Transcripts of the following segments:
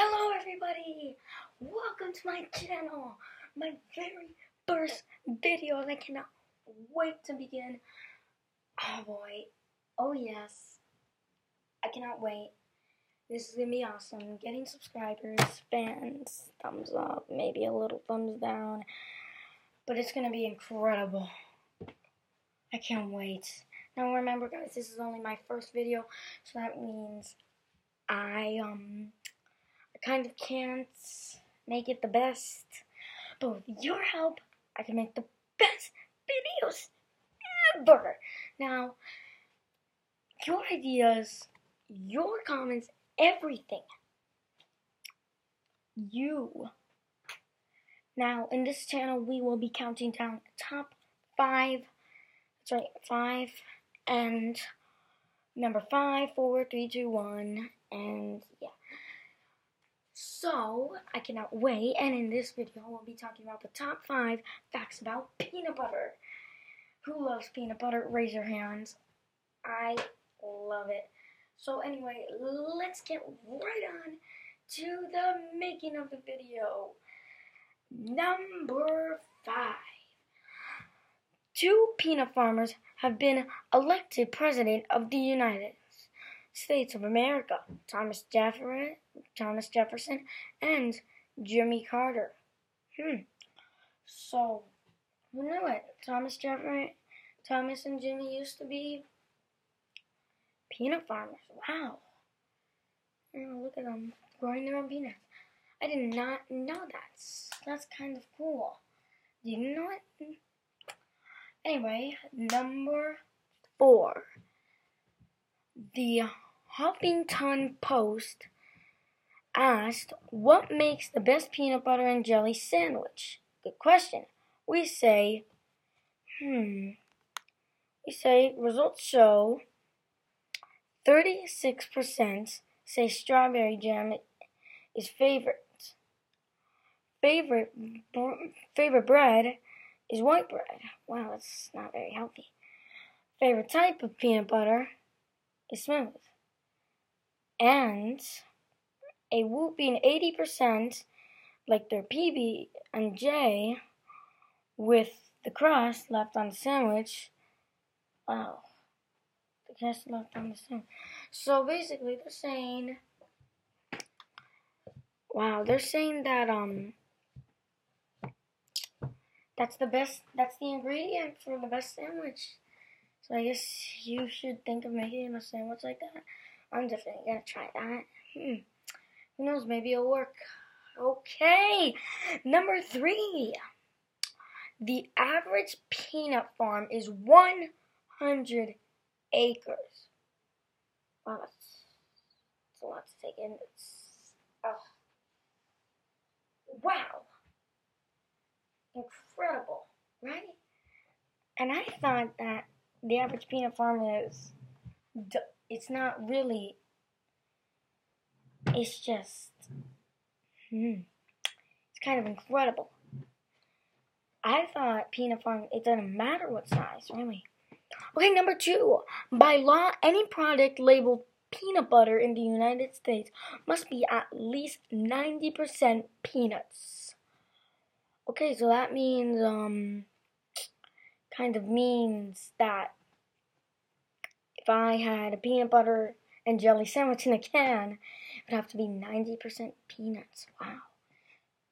Hello everybody! Welcome to my channel! My very first video and I cannot wait to begin. Oh boy. Oh yes. I cannot wait. This is gonna be awesome. Getting subscribers, fans, thumbs up, maybe a little thumbs down. But it's gonna be incredible. I can't wait. Now remember guys, this is only my first video, so that means I um I kind of can't make it the best. But with your help, I can make the best videos ever. Now, your ideas, your comments, everything. You. Now, in this channel, we will be counting down top five. That's right, five. And number five, four, three, two, one. And yeah. So, I cannot wait, and in this video, we'll be talking about the top 5 facts about peanut butter. Who loves peanut butter? Raise your hands. I love it. So anyway, let's get right on to the making of the video. Number 5. Two peanut farmers have been elected President of the United States of America, Thomas Jefferson, Thomas Jefferson and Jimmy Carter. Hmm. So, who knew it? Thomas Jefferson, Thomas and Jimmy used to be peanut farmers. Wow. Look at them growing their own peanuts. I did not know that. That's kind of cool. Do you know it? Anyway, number four. The Huffington Post asked, What makes the best peanut butter and jelly sandwich? Good question. We say, hmm, we say results show 36% say strawberry jam is favorite. Favorite favorite bread is white bread. Wow, that's not very healthy. Favorite type of peanut butter is smooth and a whooping 80% like their PB and J with the crust left on the sandwich. Wow. The crust left on the sandwich. So basically they're saying Wow, they're saying that um that's the best that's the ingredient for the best sandwich. So I guess you should think of making a sandwich like that. I'm definitely gonna try that. Hmm. Who knows? Maybe it'll work. Okay, number three. The average peanut farm is 100 acres. Wow, that's, that's a lot to take in. It's, oh. Wow. Incredible, right? And I thought that the average peanut farm is it's not really. It's just. Hmm. It's kind of incredible. I thought peanut farm, it doesn't matter what size, really. Okay, number two. By law, any product labeled peanut butter in the United States must be at least 90% peanuts. Okay, so that means, um, kind of means that if I had a peanut butter and jelly sandwich in a can, it would have to be 90% peanuts. Wow.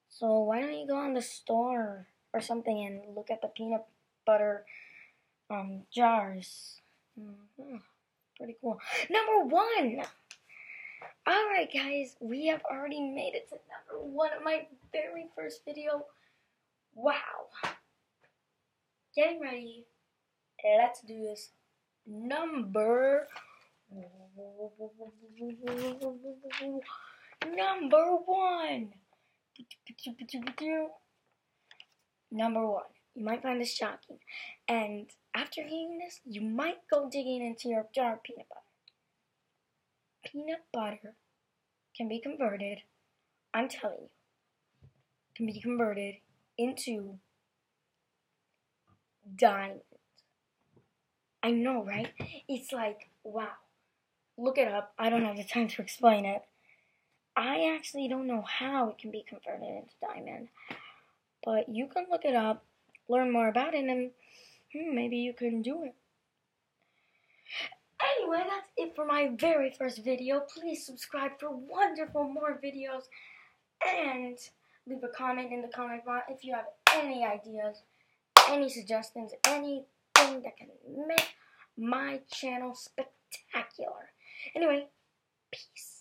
So why don't you go on the store or something and look at the peanut butter um, jars? Mm-hmm. Pretty cool. Number one. Alright guys, we have already made it to number one of my very first video. Wow. Getting ready. Let's do this number number one. Number one. You might find this shocking. And after hearing this, you might go digging into your jar of peanut butter. Peanut butter can be converted, I'm telling you, can be converted into diamonds. I know, right? It's like, wow. Look it up. I don't have the time to explain it. I actually don't know how it can be converted into diamond, but you can look it up, learn more about it, and hmm, maybe you can do it. Anyway, that's it for my very first video. Please subscribe for wonderful more videos and leave a comment in the comment box if you have any ideas, any suggestions, anything that can make my channel spectacular. Anyway, peace.